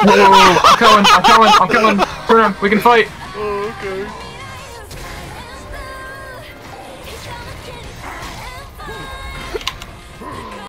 Whoa, I'm coming, I'm coming, I'm coming. Turn we can fight. Oh, okay.